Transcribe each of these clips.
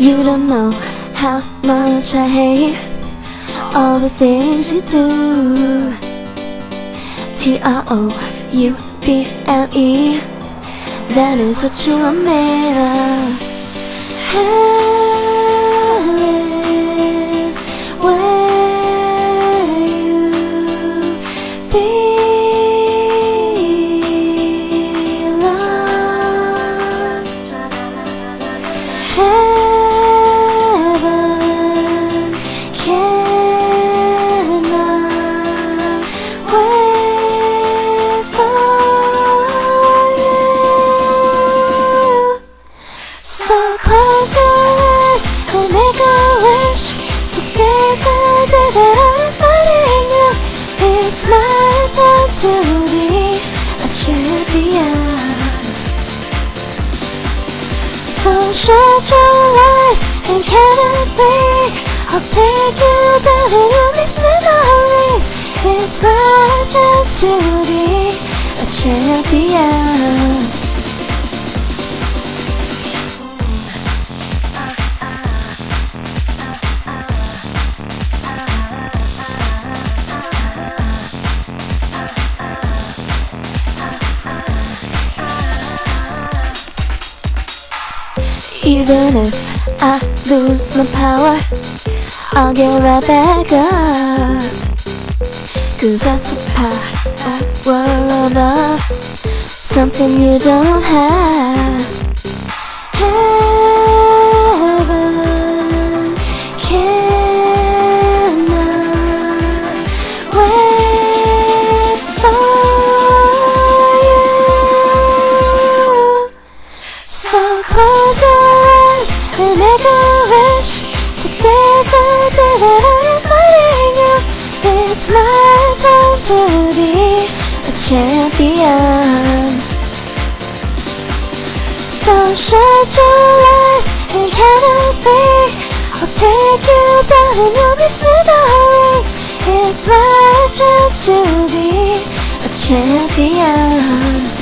You don't know how much I hate all the things you do. T R O U B L E. That is what you are made of. Hell It's my time to be a champion. So shut your eyes and cannot be. I'll take you down and you'll miss memories. It's my chance to be a champion. Even if I lose my power, I'll get right back up. Cause that's a power of something you don't have. It's my time to be a champion. So shut your eyes and cannot be. I'll take you down and you'll be memories. It's my chance to be a champion.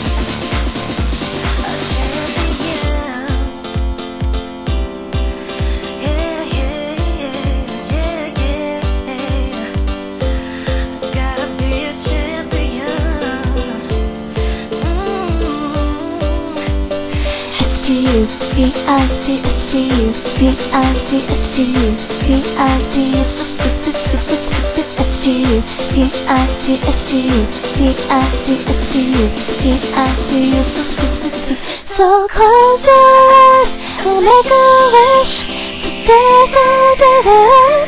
S-T-U, B-I-D, S-T-U, B-I-D, S-T-U, B-I-D, you're so stupid, stupid, stupid, S-T-U, B-I-D, S-T-U, B-I-D, S-T-U, B-I-D, you're so stupid, stupid. So close your eyes and make a wish. Today's the day I'm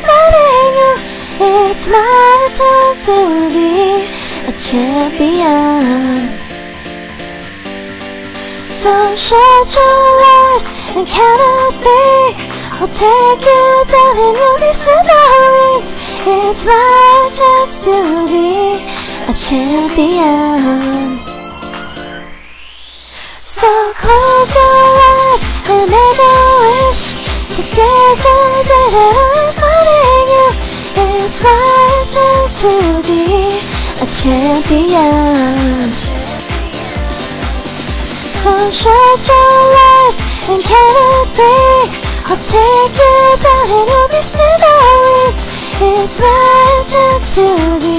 you. It's my turn to be a champion. So shut your eyes and count to three. I'll take you down you'll be memories. It's my chance to be a champion. So close your eyes and make a wish. Today's the day that I'm finding you. It's my chance to be a champion. Shut your eyes and count to three. I'll take you down and you'll be memories. It's my chance to be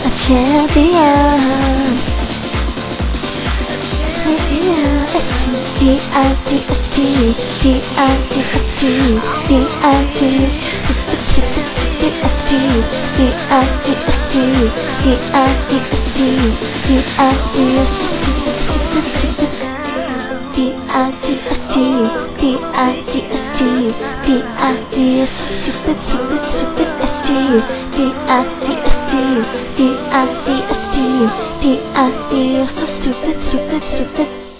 a champion. S T B I D S T U B I D S T U B I D stupid stupid stupid S T U B I D S T U B I D S T U B I D you're so stupid stupid stupid D S T U B I D S T U B I D so stupid stupid stupid S S S so stupid stupid stupid